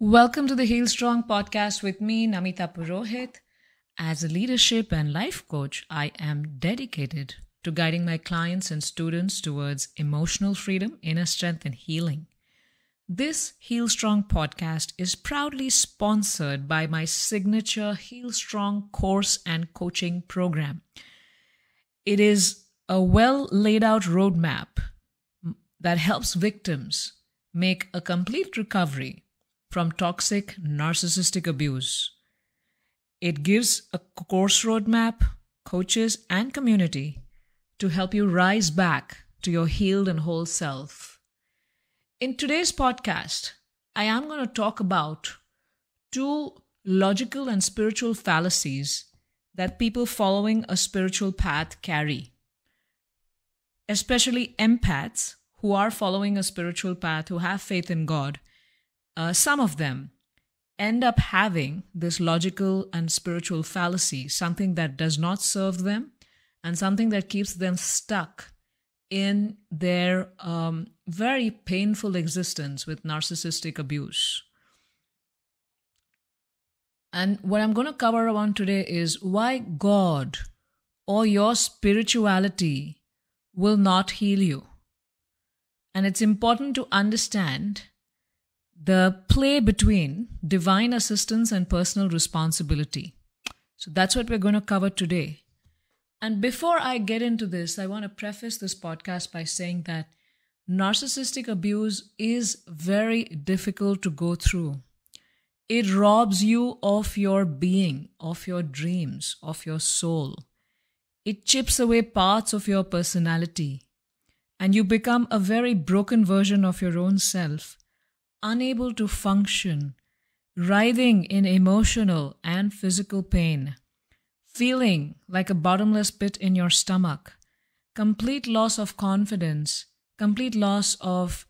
Welcome to the Heal Strong podcast with me, Namita Purohit. As a leadership and life coach, I am dedicated to guiding my clients and students towards emotional freedom, inner strength, and healing. This Heal Strong podcast is proudly sponsored by my signature Heal Strong course and coaching program. It is a well laid out roadmap that helps victims make a complete recovery from toxic narcissistic abuse. It gives a course roadmap, coaches, and community to help you rise back to your healed and whole self. In today's podcast, I am going to talk about two logical and spiritual fallacies that people following a spiritual path carry, especially empaths who are following a spiritual path, who have faith in God uh, some of them end up having this logical and spiritual fallacy, something that does not serve them and something that keeps them stuck in their um, very painful existence with narcissistic abuse. And what I'm going to cover on today is why God or your spirituality will not heal you. And it's important to understand the play between divine assistance and personal responsibility. So that's what we're going to cover today. And before I get into this, I want to preface this podcast by saying that narcissistic abuse is very difficult to go through. It robs you of your being, of your dreams, of your soul. It chips away parts of your personality, and you become a very broken version of your own self unable to function, writhing in emotional and physical pain, feeling like a bottomless pit in your stomach, complete loss of confidence, complete loss of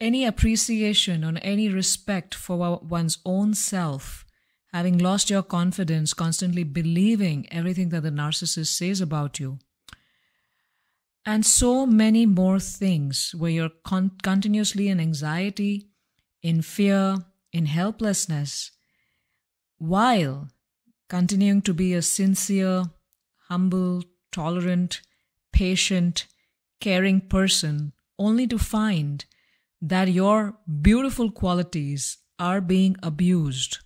any appreciation or any respect for one's own self, having lost your confidence, constantly believing everything that the narcissist says about you and so many more things where you're con- continuously in anxiety, in fear, in helplessness, while continuing to be a sincere, humble, tolerant, patient, caring person, only to find that your beautiful qualities are being abused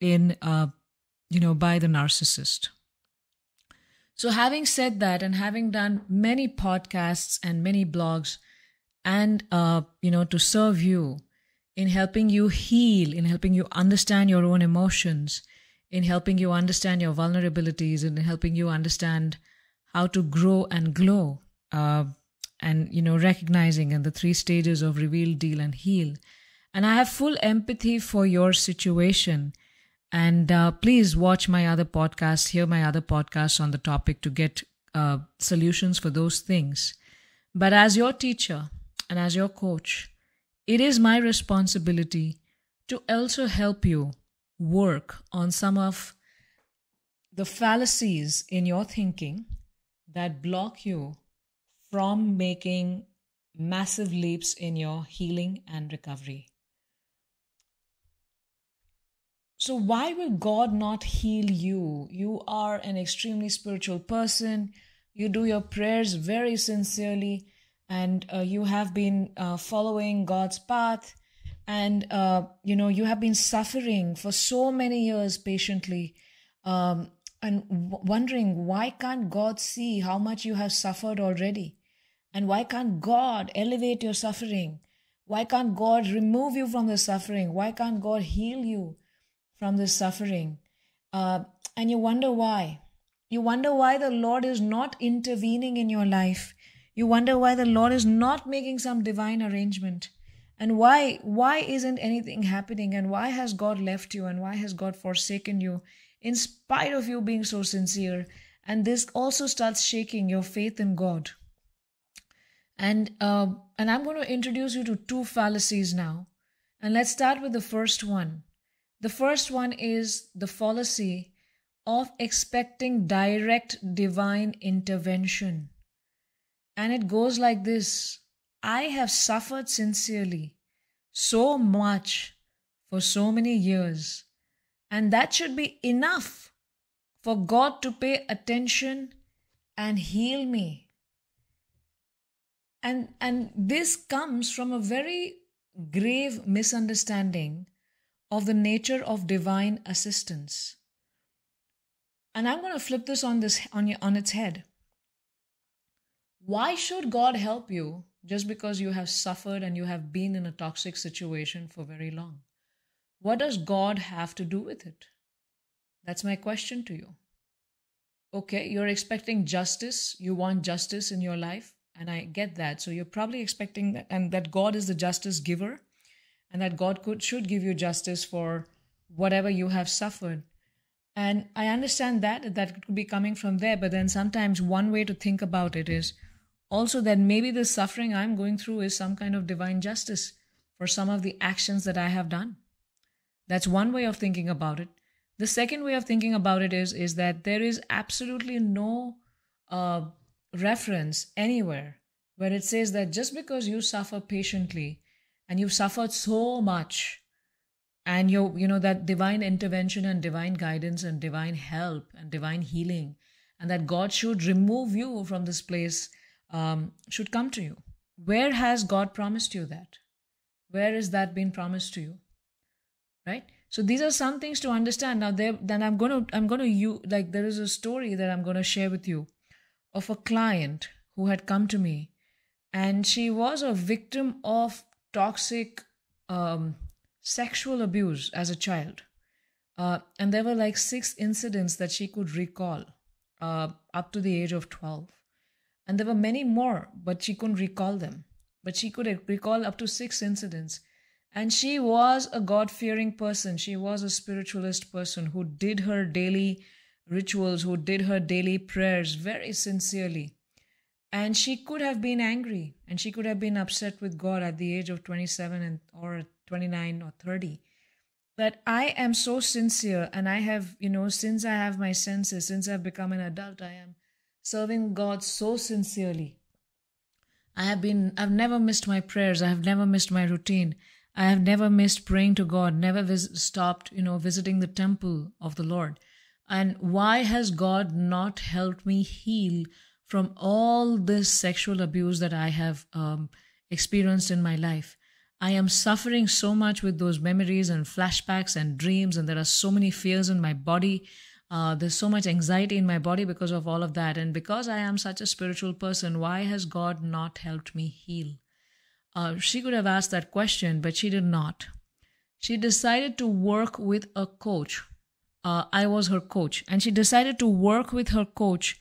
in uh, you know by the narcissist so, having said that, and having done many podcasts and many blogs, and uh, you know, to serve you in helping you heal, in helping you understand your own emotions, in helping you understand your vulnerabilities, in helping you understand how to grow and glow, uh, and you know, recognizing and the three stages of reveal, deal, and heal. And I have full empathy for your situation and uh, please watch my other podcasts, hear my other podcasts on the topic to get uh, solutions for those things. But as your teacher and as your coach, it is my responsibility to also help you work on some of the fallacies in your thinking that block you from making massive leaps in your healing and recovery. So, why will God not heal you? You are an extremely spiritual person. You do your prayers very sincerely, and uh, you have been uh, following God's path. And, uh, you know, you have been suffering for so many years patiently um, and w- wondering why can't God see how much you have suffered already? And why can't God elevate your suffering? Why can't God remove you from the suffering? Why can't God heal you? From this suffering. Uh, and you wonder why. You wonder why the Lord is not intervening in your life. You wonder why the Lord is not making some divine arrangement. And why why isn't anything happening? And why has God left you? And why has God forsaken you? In spite of you being so sincere. And this also starts shaking your faith in God. And uh, and I'm going to introduce you to two fallacies now. And let's start with the first one. The first one is the fallacy of expecting direct divine intervention. And it goes like this I have suffered sincerely, so much for so many years. And that should be enough for God to pay attention and heal me. And, and this comes from a very grave misunderstanding of the nature of divine assistance. And I'm going to flip this on this on, on its head. Why should God help you just because you have suffered and you have been in a toxic situation for very long? What does God have to do with it? That's my question to you. Okay, you're expecting justice, you want justice in your life, and I get that. So you're probably expecting that, and that God is the justice giver, and that God could should give you justice for whatever you have suffered. And I understand that that could be coming from there, but then sometimes one way to think about it is also that maybe the suffering I'm going through is some kind of divine justice for some of the actions that I have done. That's one way of thinking about it. The second way of thinking about it is, is that there is absolutely no uh, reference anywhere where it says that just because you suffer patiently and you've suffered so much and you you know that divine intervention and divine guidance and divine help and divine healing and that god should remove you from this place um, should come to you. Where has God promised you that? Where has that been promised to you? Right? So these are some things to understand. Now there then I'm gonna I'm gonna you like there is a story that I'm gonna share with you of a client who had come to me and she was a victim of toxic um, sexual abuse as a child. Uh, and there were like six incidents that she could recall uh, up to the age of 12. And there were many more, but she couldn't recall them. But she could recall up to six incidents. And she was a God fearing person. She was a spiritualist person who did her daily rituals, who did her daily prayers very sincerely. And she could have been angry and she could have been upset with God at the age of 27 and, or 29 or 30. But I am so sincere and I have, you know, since I have my senses, since I've become an adult, I am serving God so sincerely. I have been, I've never missed my prayers. I have never missed my routine. I have never missed praying to God, never vis- stopped, you know, visiting the temple of the Lord. And why has God not helped me heal from all this sexual abuse that I have um, experienced in my life? I am suffering so much with those memories and flashbacks and dreams, and there are so many fears in my body. Uh, there's so much anxiety in my body because of all of that. And because I am such a spiritual person, why has God not helped me heal? Uh, she could have asked that question, but she did not. She decided to work with a coach. Uh, I was her coach, and she decided to work with her coach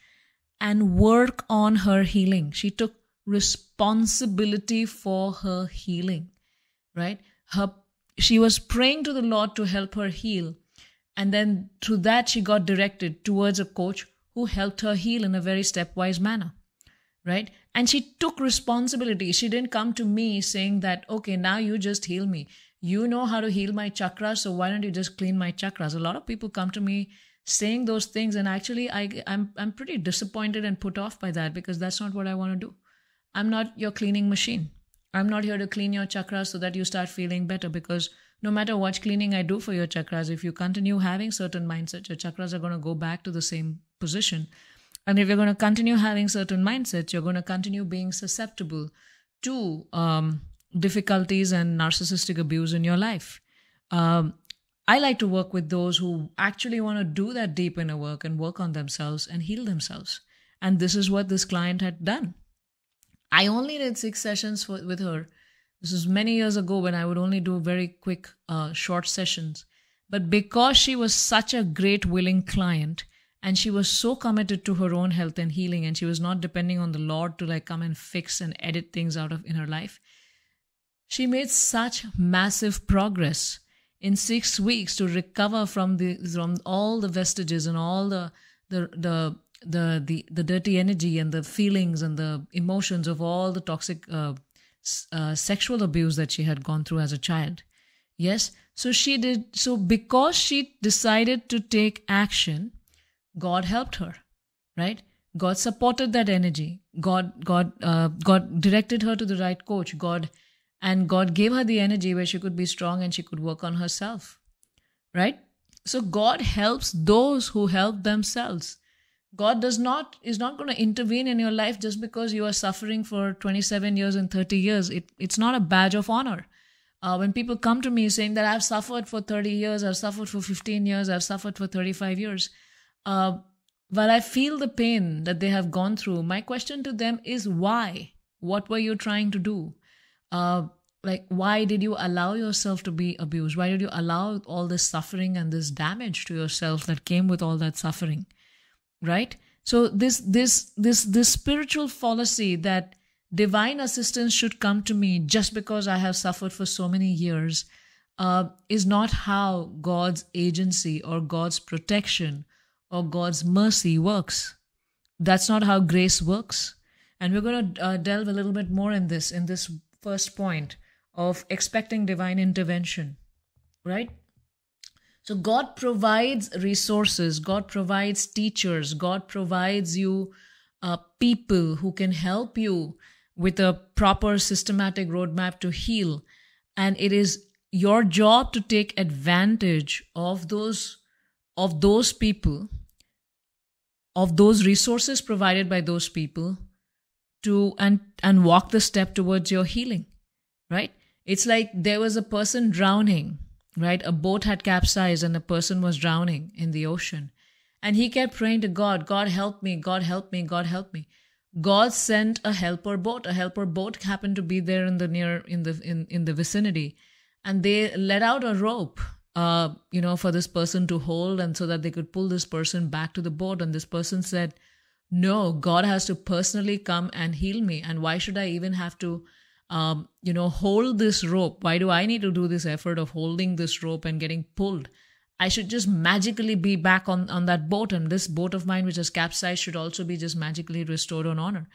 and work on her healing. She took responsibility for her healing, right? Her she was praying to the Lord to help her heal and then through that, she got directed towards a coach who helped her heal in a very stepwise manner. Right? And she took responsibility. She didn't come to me saying that, okay, now you just heal me. You know how to heal my chakras, so why don't you just clean my chakras? A lot of people come to me saying those things, and actually, I, I'm, I'm pretty disappointed and put off by that because that's not what I want to do. I'm not your cleaning machine. I'm not here to clean your chakras so that you start feeling better because no matter what cleaning I do for your chakras, if you continue having certain mindsets, your chakras are going to go back to the same position. And if you're going to continue having certain mindsets, you're going to continue being susceptible to um, difficulties and narcissistic abuse in your life. Um, I like to work with those who actually want to do that deep inner work and work on themselves and heal themselves. And this is what this client had done. I only did six sessions for, with her this was many years ago when I would only do very quick, uh, short sessions. But because she was such a great, willing client, and she was so committed to her own health and healing, and she was not depending on the Lord to like come and fix and edit things out of in her life, she made such massive progress in six weeks to recover from the from all the vestiges and all the the the the the, the dirty energy and the feelings and the emotions of all the toxic uh, uh, sexual abuse that she had gone through as a child. Yes, so she did. So because she decided to take action, God helped her, right? God supported that energy. God, God, uh, God directed her to the right coach. God And God gave her the energy where she could be strong and she could work on herself. Right? So God helps those who help themselves. God does not is not going to intervene in your life just because you are suffering for 27 years and 30 years. It, it's not a badge of honor. Uh, when people come to me saying that I've suffered for 30 years, I've suffered for 15 years, I've suffered for 35 years, uh, while I feel the pain that they have gone through, my question to them is why? What were you trying to do? Uh, like, why did you allow yourself to be abused? Why did you allow all this suffering and this damage to yourself that came with all that suffering? Right? So this this this this spiritual fallacy that divine assistance should come to me just because I have suffered for so many years uh, is not how God's agency or God's protection or God's mercy works. That's not how grace works. And we're going to uh, delve a little bit more in this, in this first point of expecting divine intervention, right? So God provides resources, God provides teachers, God provides you uh, people who can help you with a proper systematic roadmap to heal. And it is your job to take advantage of those of those people of those resources provided by those people to and and walk the step towards your healing right? It's like there was a person drowning right? A boat had capsized and a person was drowning in the ocean. And he kept praying to god god help me god help me god help me. God sent a helper boat. A helper boat happened to be there in the near in the in, in the vicinity. And they let out a rope uh, you know, for this person to hold and so that they could pull this person back to the boat. And this person said, No, God has to personally come and heal me. And why should I even have to, um, you know, hold this rope? Why do I need to do this effort of holding this rope and getting pulled? I should just magically be back on, on that boat. And this boat of mine, which has capsized, should also be just magically restored on honor.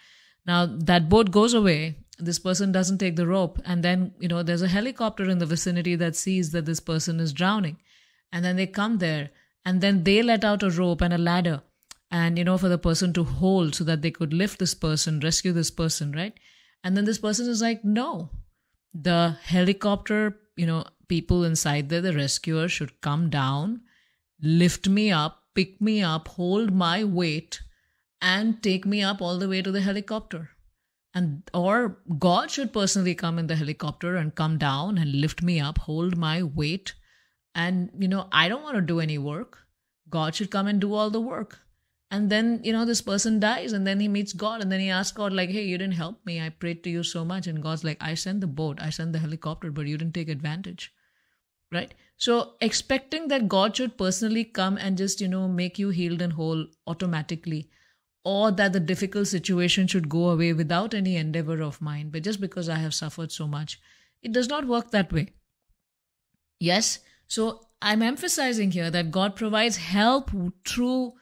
Now, that boat goes away this person doesn't take the rope and then you know there's a helicopter in the vicinity that sees that this person is drowning and then they come there and then they let out a rope and a ladder and you know for the person to hold so that they could lift this person rescue this person right? And then this person is like no. The helicopter you know people inside there the rescuer should come down lift me up pick me up hold my weight and take me up all the way to the helicopter. And or god should personally come in the helicopter and come down and lift me up hold my weight. And you know i don't want to do any work. God should come and do all the work and then you know this person dies and then he meets god and then he asks god like hey you didn't help me. I prayed to you so much. And god's like i sent the boat. I sent the helicopter but you didn't take advantage. Right? So expecting that god should personally come and just you know make you healed and whole automatically or that the difficult situation should go away without any endeavor of mine, but just because I have suffered so much. It does not work that way. Yes, so I'm emphasizing here that God provides help through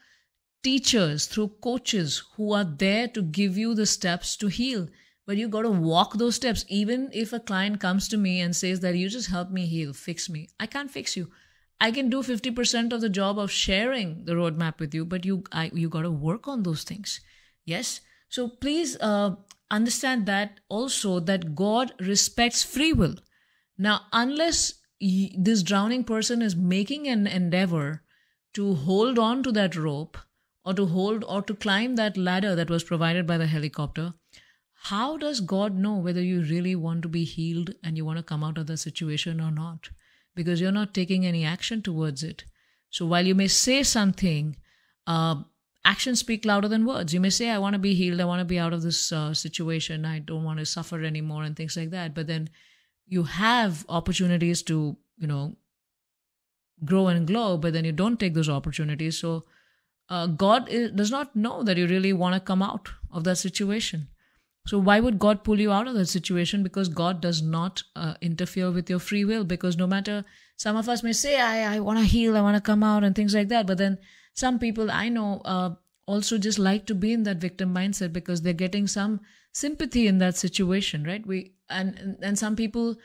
teachers, through coaches who are there to give you the steps to heal. But you got to walk those steps. Even if a client comes to me and says that you just help me heal, fix me, I can't fix you. I can do 50% of the job of sharing the roadmap with you, but you I, you got to work on those things. Yes. So please uh, understand that also that God respects free will. Now, unless this drowning person is making an endeavor to hold on to that rope or to hold or to climb that ladder that was provided by the helicopter, how does God know whether you really want to be healed and you want to come out of the situation or not? because you're not taking any action towards it. So while you may say something, uh, actions speak louder than words. You may say, I want to be healed, I want to be out of this uh, situation, I don't want to suffer anymore, and things like that. But then you have opportunities to, you know, grow and glow, but then you don't take those opportunities. So uh, God is, does not know that you really want to come out of that situation. So, why would God pull you out of that situation? Because God does not uh, interfere with your free will. Because no matter, some of us may say, I, I want to heal, I want to come out, and things like that. But then some people I know uh, also just like to be in that victim mindset because they're getting some sympathy in that situation, right? We and and some people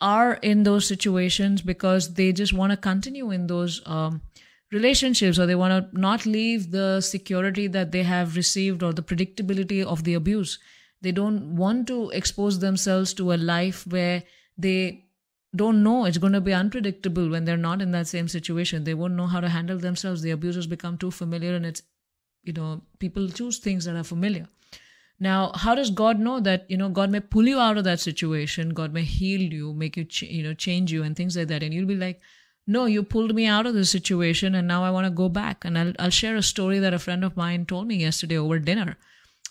are in those situations because they just want to continue in those um, relationships or they want to not leave the security that they have received or the predictability of the abuse They don't want to expose themselves to a life where they don't know it's going to be unpredictable when they're not in that same situation. They won't know how to handle themselves. The abusers become too familiar and it's, you know, people choose things that are familiar. Now, how does God know that, you know, God may pull you out of that situation, God may heal you, make you, ch- you know, change you and things like that. And you'll be like, no, you pulled me out of this situation and now I want to go back. And I'll, I'll share a story that a friend of mine told me yesterday over dinner.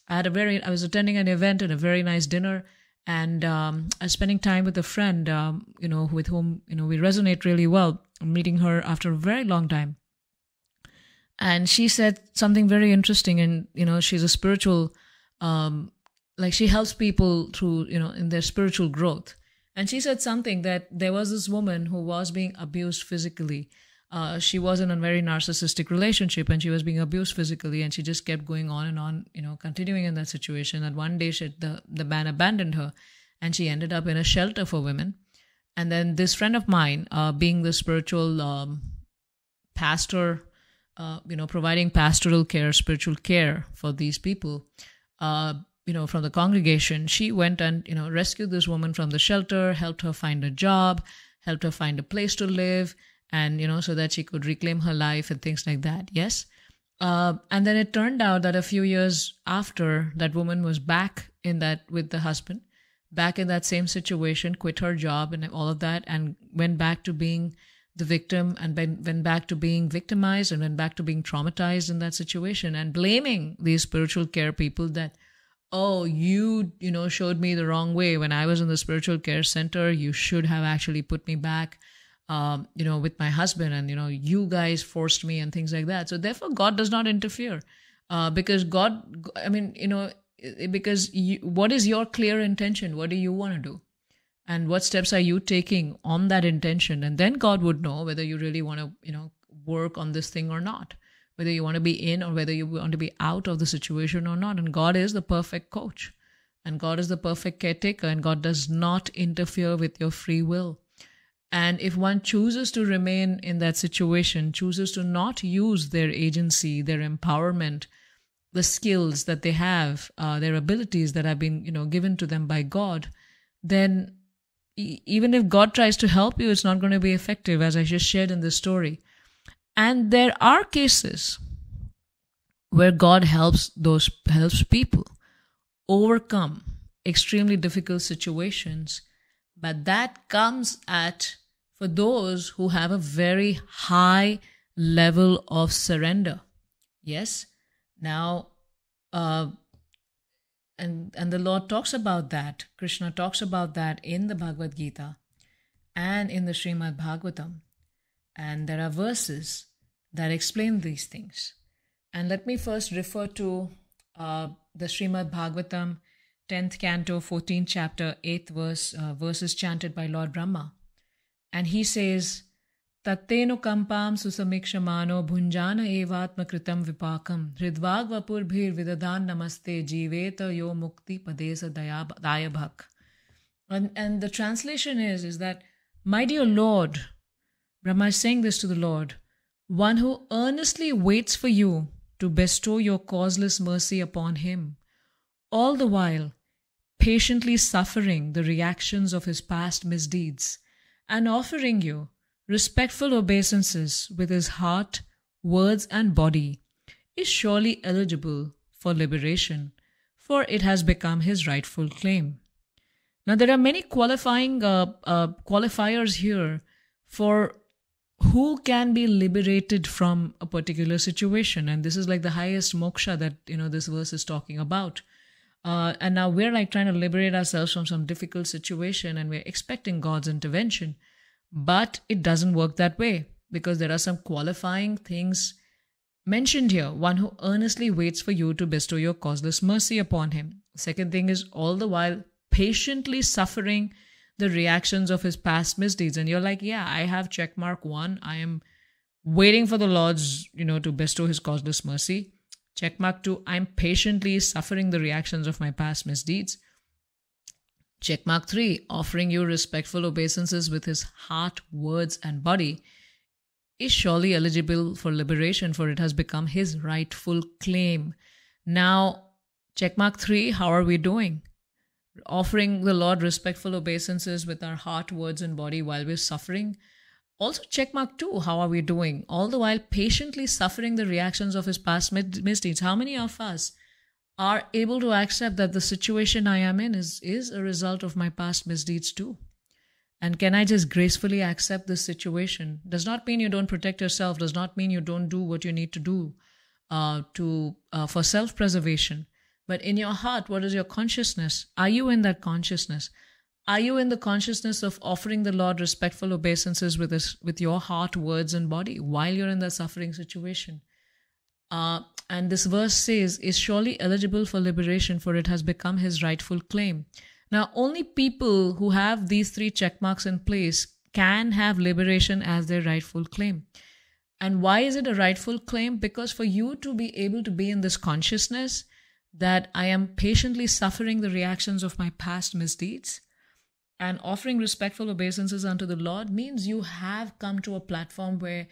I had a very, I was attending an event and a very nice dinner and um, I was spending time with a friend, um, you know, with whom, you know, we resonate really well. I'm meeting her after a very long time. And she said something very interesting and, you know, she's a spiritual um, like she helps people through you know in their spiritual growth and she said something that there was this woman who was being abused physically. Uh, she was in a very narcissistic relationship and she was being abused physically and she just kept going on and on you know continuing in that situation. And one day she, the, the man abandoned her and she ended up in a shelter for women. And then this friend of mine uh, being the spiritual um, pastor uh, you know providing pastoral care spiritual care for these people uh, you know, from the congregation, she went and, you know, rescued this woman from the shelter, helped her find a job, helped her find a place to live, and, you know, so that she could reclaim her life and things like that. Yes. Uh, and then it turned out that a few years after that woman was back in that with the husband, back in that same situation, quit her job and all of that, and went back to being the victim and went back to being victimized and went back to being traumatized in that situation and blaming these spiritual care people that oh you you know showed me the wrong way. When i was in the spiritual care center you should have actually put me back um, you know with my husband. And you know you guys forced me and things like that. So therefore god does not interfere. Uh, because god i mean you know because you, what is your clear intention? What do you want to do? And what steps are you taking on that intention? And then god would know whether you really want to you know work on this thing or not whether you want to be in or whether you want to be out of the situation or not. And god is the perfect coach. And god is the perfect caretaker. And god does not interfere with your free will. And if one chooses to remain in that situation chooses to not use their agency their empowerment the skills that they have uh, their abilities that have been you know given to them by god then even if God tries to help you, it's not going to be effective, as I just shared in this story. And there are cases where God helps those helps people overcome extremely difficult situations, but that comes at for those who have a very high level of surrender. Yes. Now, uh, and and the lord talks about that krishna talks about that in the bhagavad gita and in the srimad bhagavatam and there are verses that explain these things and let me first refer to uh, the srimad bhagavatam 10th canto 14th chapter 8th verse uh, verses chanted by lord brahma and he says तत्तेनुकम्पां सुसमीक्षमानो भुञ्जान एवात्मकृतं विपाकं हृद्वाग्वपुर्भिर्विदधान् नमस्ते जीवेत यो मुक्तिपदेश दायभक् and, and the translation is is that my dear lord brahma is saying this to the lord one who earnestly waits for you to bestow your causeless mercy upon him all the while patiently suffering the reactions of his past misdeeds and offering you respectful obeisances with his heart, words, and body, is surely eligible for liberation, for it has become his rightful claim. Now, there are many qualifying uh, uh, qualifiers here for who can be liberated from a particular situation, and this is like the highest moksha that you know this verse is talking about. Uh, and now we're like trying to liberate ourselves from some difficult situation, and we're expecting God's intervention. But it doesn't work that way because there are some qualifying things mentioned here. One who earnestly waits for you to bestow your causeless mercy upon him. Second thing is all the while patiently suffering the reactions of his past misdeeds. And you're like, yeah, I have check mark one. I am waiting for the Lord's, you know, to bestow his causeless mercy. Check mark two, I'm patiently suffering the reactions of my past misdeeds. Checkmark 3 offering you respectful obeisances with his heart, words, and body is surely eligible for liberation, for it has become his rightful claim. Now, checkmark 3 how are we doing? Offering the Lord respectful obeisances with our heart, words, and body while we're suffering. Also, checkmark two, how are we doing? All the while patiently suffering the reactions of his past misdeeds. How many of us are able to accept that the situation I am in is, is a result of my past misdeeds too? And can I just gracefully accept this situation? Does not mean you don't protect yourself, does not mean you don't do what you need to do uh, to uh, for self-preservation. But in your heart, what is your consciousness? Are you in that consciousness? Are you in the consciousness of offering the Lord respectful obeisances with this, with your heart, words, and body while you're in that suffering situation? Uh, and this verse says, is surely eligible for liberation, for it has become his rightful claim. Now, only people who have these three check marks in place can have liberation as their rightful claim. And why is it a rightful claim? Because for you to be able to be in this consciousness that I am patiently suffering the reactions of my past misdeeds, and offering respectful obeisances unto the Lord means you have come to a platform where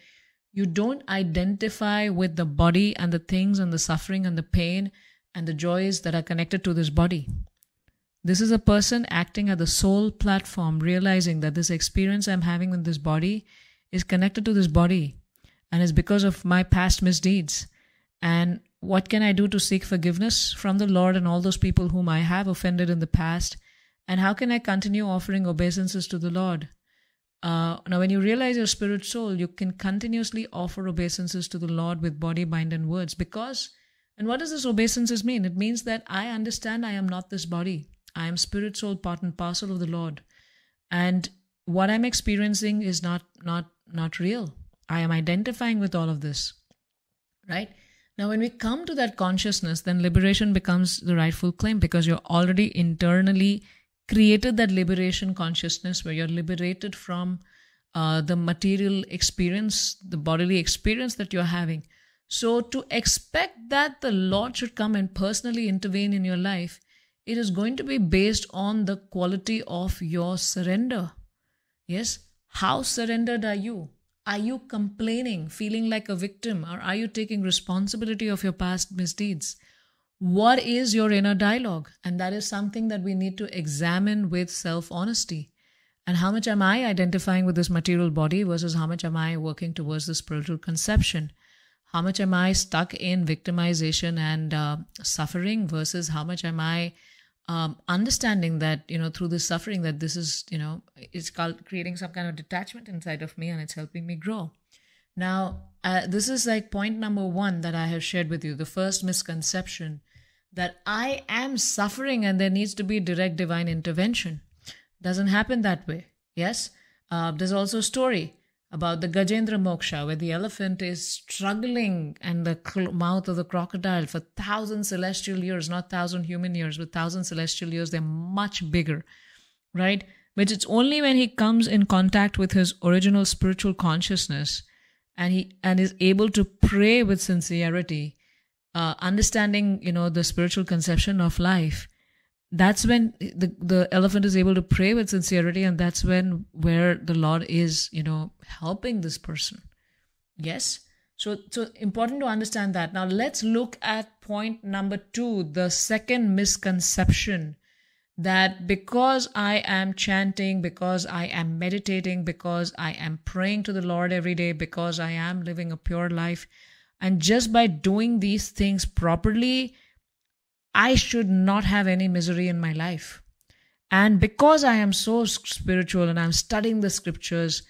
you don't identify with the body and the things and the suffering and the pain and the joys that are connected to this body. This is a person acting at the soul platform, realizing that this experience I'm having with this body is connected to this body and is because of my past misdeeds. And what can I do to seek forgiveness from the Lord and all those people whom I have offended in the past and how can I continue offering obeisances to the Lord? Uh, now, when you realize your spirit soul, you can continuously offer obeisances to the Lord with body, mind, and words. Because, and what does this obeisances mean? It means that I understand I am not this body. I am spirit, soul, part and parcel of the Lord, and what I'm experiencing is not not not real. I am identifying with all of this, right? Now, when we come to that consciousness, then liberation becomes the rightful claim because you're already internally created that liberation consciousness where you're liberated from uh, the material experience, the bodily experience that you're having. So, to expect that the Lord should come and personally intervene in your life, it is going to be based on the quality of your surrender. Yes, how surrendered are you? Are you complaining, feeling like a victim, or are you taking responsibility of your past misdeeds? what is your inner dialogue? And that is something that we need to examine with self honesty. And how much am I identifying with this material body versus how much am I working towards the spiritual conception? How much am I stuck in victimization and uh, suffering versus how much am I um, understanding that, you know, through this suffering, that this is, you know, it's called creating some kind of detachment inside of me and it's helping me grow. Now, uh, this is like point number one that I have shared with you the first misconception that I am suffering and there needs to be direct divine intervention. Doesn't happen that way. Yes? Uh, there's also a story about the Gajendra Moksha where the elephant is struggling and the cl- mouth of the crocodile for thousand celestial years, not thousand human years, but thousand celestial years. They're much bigger, right? But it's only when he comes in contact with his original spiritual consciousness and he and is able to pray with sincerity uh, understanding you know the spiritual conception of life that's when the the elephant is able to pray with sincerity and that's when where the lord is you know helping this person. Yes? So so important to understand that. Now let's look at point number 2 the second misconception that because i am chanting because i am meditating because i am praying to the lord every day because i am living a pure life and just by doing these things properly, I should not have any misery in my life. And because I am so spiritual and I'm studying the scriptures,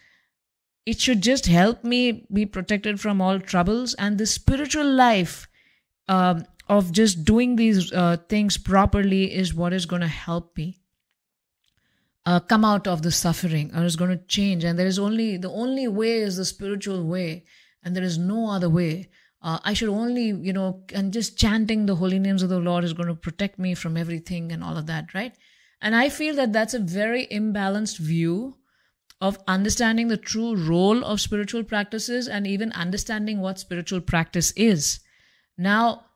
it should just help me be protected from all troubles. And the spiritual life um, of just doing these uh, things properly is what is going to help me uh, come out of the suffering or is going to change. And there is only the only way is the spiritual way, and there is no other way uh, I should only, you know, and just chanting the holy names of the Lord is going to protect me from everything and all of that, right? And I feel that that's a very imbalanced view of understanding the true role of spiritual practices and even understanding what spiritual practice is. Now,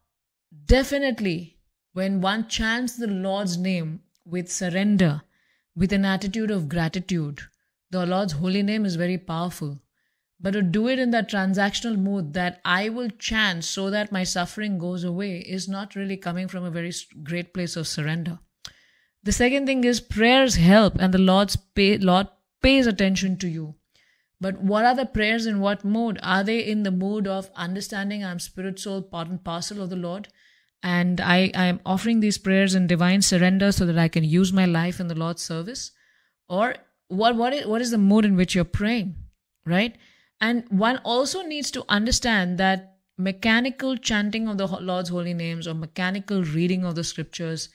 definitely, when one chants the Lord's name with surrender, with an attitude of gratitude, the Lord's holy name is very powerful. But to do it in that transactional mood that I will chant so that my suffering goes away is not really coming from a very great place of surrender. The second thing is prayers help and the Lord's pay, Lord pays attention to you. But what are the prayers in what mood? Are they in the mood of understanding I'm spirit, soul, part and parcel of the Lord? And I, I am offering these prayers in divine surrender so that I can use my life in the Lord's service? Or what, what, is, what is the mood in which you're praying? Right? And one also needs to understand that mechanical chanting of the Lord's holy names or mechanical reading of the scriptures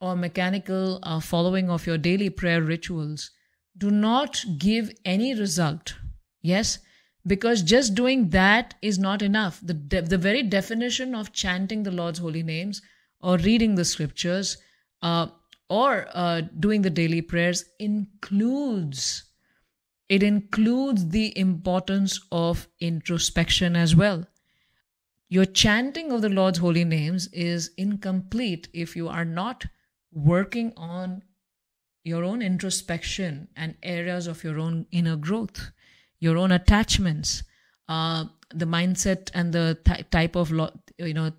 or mechanical uh, following of your daily prayer rituals do not give any result. Yes, because just doing that is not enough. The, de- the very definition of chanting the Lord's holy names or reading the scriptures uh, or uh, doing the daily prayers includes it includes the importance of introspection as well. Your chanting of the Lord's holy names is incomplete if you are not working on your own introspection and areas of your own inner growth, your own attachments, uh, the mindset and the th- type of lo- you know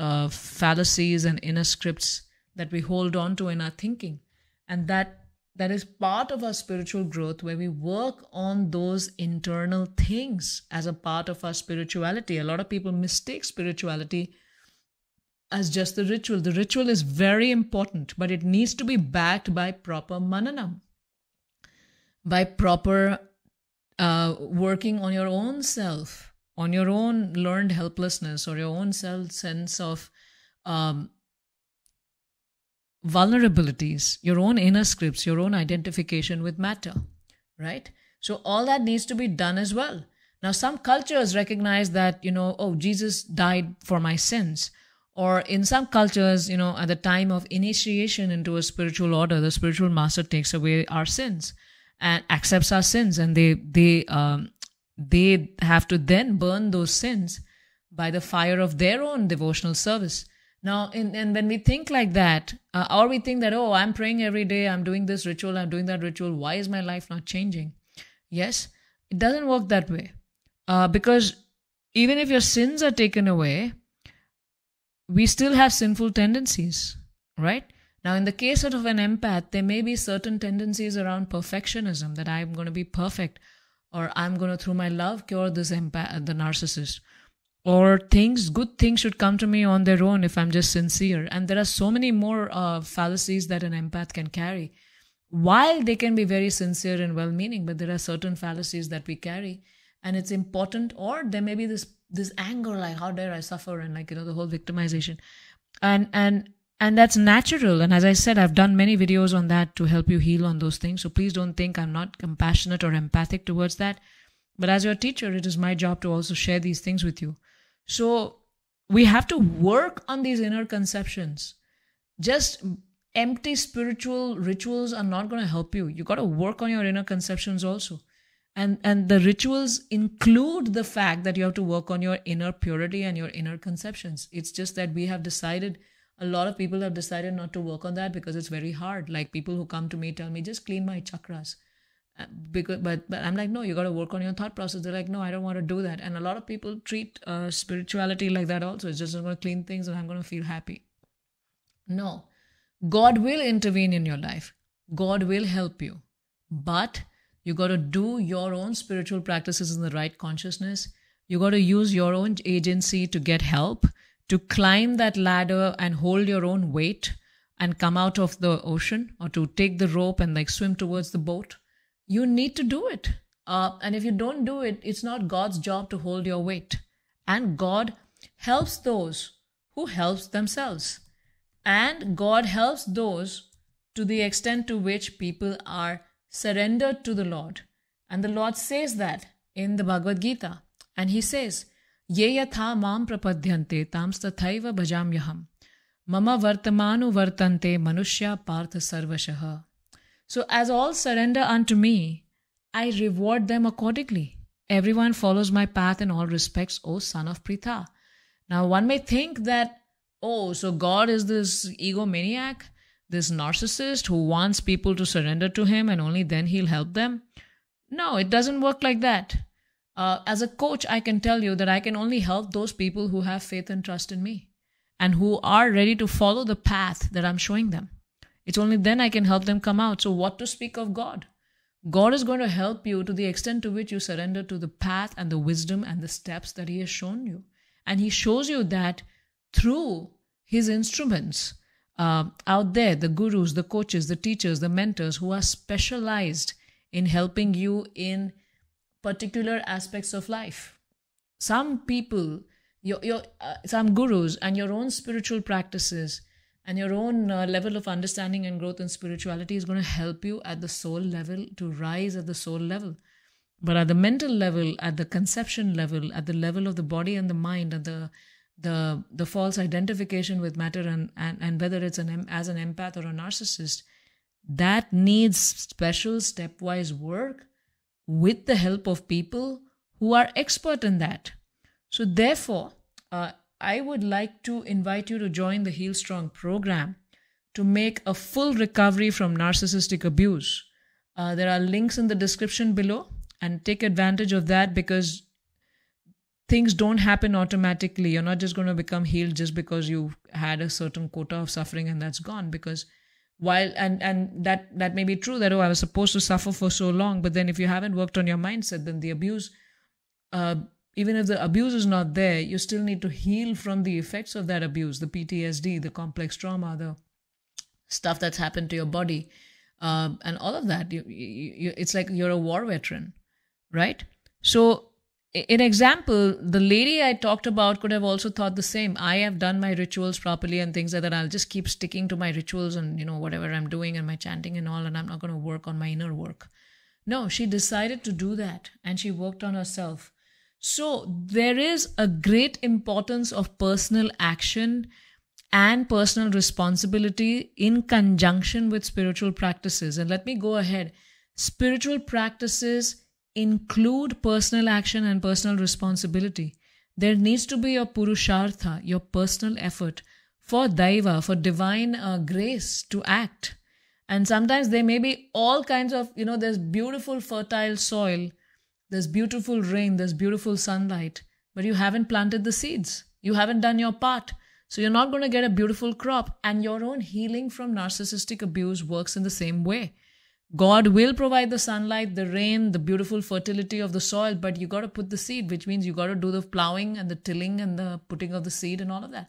uh, fallacies and inner scripts that we hold on to in our thinking, and that that is part of our spiritual growth where we work on those internal things as a part of our spirituality. A lot of people mistake spirituality as just the ritual. The ritual is very important, but it needs to be backed by proper mananam, by proper uh, working on your own self, on your own learned helplessness or your own self sense of um, vulnerabilities, your own inner scripts, your own identification with matter, right? So all that needs to be done as well. Now, some cultures recognize that, you know, oh, Jesus died for my sins. Or in some cultures, you know, at the time of initiation into a spiritual order, the spiritual master takes away our sins and accepts our sins, and they they um, they have to then burn those sins by the fire of their own devotional service. Now, in, and when we think like that, uh, or we think that, oh, I'm praying every day, I'm doing this ritual, I'm doing that ritual, why is my life not changing? Yes, it doesn't work that way. Uh, because even if your sins are taken away, we still have sinful tendencies, right? Now, in the case of an empath, there may be certain tendencies around perfectionism that I'm going to be perfect, or I'm going to, through my love, cure this empath, the narcissist or things good things should come to me on their own if i'm just sincere. And there are so many more uh, fallacies that an empath can carry. While they can be very sincere and well meaning but there are certain fallacies that we carry. And it's important or there may be this this anger like how dare i suffer and like you know the whole victimization. And and and that's natural. And as i said i've done many videos on that to help you heal on those things. So please don't think i'm not compassionate or empathic towards that. But as your teacher it is my job to also share these things with you so we have to work on these inner conceptions. Just empty spiritual rituals are not going to help you. You got to work on your inner conceptions also. And, and the rituals include the fact that you have to work on your inner purity and your inner conceptions. It's just that we have decided, a lot of people have decided not to work on that because it's very hard. Like people who come to me tell me, just clean my chakras because but but i'm like no you got to work on your thought process. They're like no i don't want to do that. And a lot of people treat uh, spirituality like that also. It's just i'm going to clean things and i'm going to feel happy. No. God will intervene in your life. God will help you. But you got to do your own spiritual practices in the right consciousness. You got to use your own agency to get help to climb that ladder and hold your own weight and come out of the ocean or to take the rope and like swim towards the boat you need to do it. Uh, and if you don't do it, it's not God's job to hold your weight. And God helps those who helps themselves. And God helps those to the extent to which people are surrendered to the Lord. And the Lord says that in the Bhagavad Gita. And He says, Ye yatha mam prapadyante tams tathaiva bhajamyaham. Mama vartamanu vartante manushya partha sarvashaha. So, as all surrender unto me, I reward them accordingly. Everyone follows my path in all respects, O son of Pritha. Now, one may think that, oh, so God is this egomaniac, this narcissist who wants people to surrender to him and only then he'll help them. No, it doesn't work like that. Uh, as a coach, I can tell you that I can only help those people who have faith and trust in me and who are ready to follow the path that I'm showing them. It's only then I can help them come out. So, what to speak of God? God is going to help you to the extent to which you surrender to the path and the wisdom and the steps that He has shown you. And He shows you that through His instruments uh, out there the gurus, the coaches, the teachers, the mentors who are specialized in helping you in particular aspects of life. Some people, your, your, uh, some gurus, and your own spiritual practices and your own uh, level of understanding and growth in spirituality is going to help you at the soul level to rise at the soul level. But at the mental level at the conception level at the level of the body and the mind and the the the false identification with matter and and, and whether it's an as an empath or a narcissist that needs special stepwise work with the help of people who are expert in that. So therefore uh, I would like to invite you to join the Heal Strong program to make a full recovery from narcissistic abuse. Uh, there are links in the description below and take advantage of that because things don't happen automatically. You're not just going to become healed just because you had a certain quota of suffering and that's gone. Because while and and that that may be true that oh I was supposed to suffer for so long, but then if you haven't worked on your mindset, then the abuse uh, even if the abuse is not there, you still need to heal from the effects of that abuse, the PTSD, the complex trauma, the stuff that's happened to your body, um, and all of that. You, you, you, it's like you're a war veteran, right? So, in example, the lady I talked about could have also thought the same. I have done my rituals properly and things like that. I'll just keep sticking to my rituals and you know whatever I'm doing and my chanting and all, and I'm not going to work on my inner work. No, she decided to do that, and she worked on herself so there is a great importance of personal action and personal responsibility in conjunction with spiritual practices. And let me go ahead. Spiritual practices include personal action and personal responsibility. There needs to be your purushartha, your personal effort for daiva, for divine uh, grace to act. And sometimes there may be all kinds of, you know, there's beautiful fertile soil there's beautiful rain, there's beautiful sunlight, but you haven't planted the seeds. You haven't done your part. So you're not going to get a beautiful crop. And your own healing from narcissistic abuse works in the same way. God will provide the sunlight, the rain, the beautiful fertility of the soil, but you got to put the seed, which means you got to do the plowing and the tilling and the putting of the seed and all of that.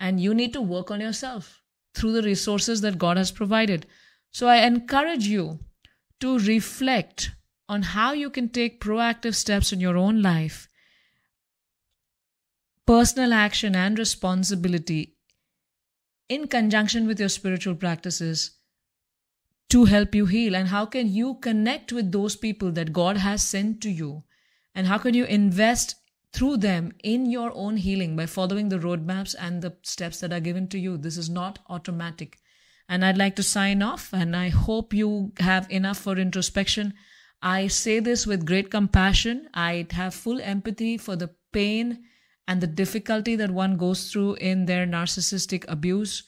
And you need to work on yourself through the resources that God has provided. So I encourage you to reflect on how you can take proactive steps in your own life, personal action and responsibility in conjunction with your spiritual practices to help you heal. And how can you connect with those people that God has sent to you? And how can you invest through them in your own healing by following the roadmaps and the steps that are given to you? This is not automatic. And I'd like to sign off, and I hope you have enough for introspection. I say this with great compassion. I have full empathy for the pain and the difficulty that one goes through in their narcissistic abuse,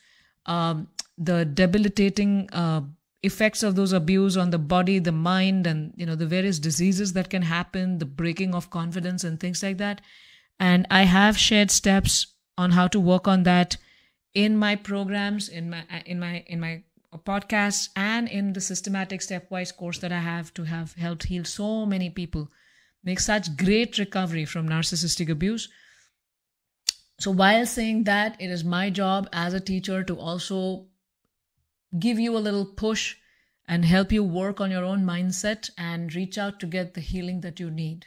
um, the debilitating uh, effects of those abuse on the body, the mind, and you know the various diseases that can happen, the breaking of confidence and things like that. And I have shared steps on how to work on that in my programs, in my in my in my podcasts and in the systematic stepwise course that I have to have helped heal so many people make such great recovery from narcissistic abuse. So, while saying that, it is my job as a teacher to also give you a little push and help you work on your own mindset and reach out to get the healing that you need.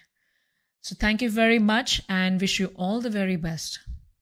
So, thank you very much and wish you all the very best.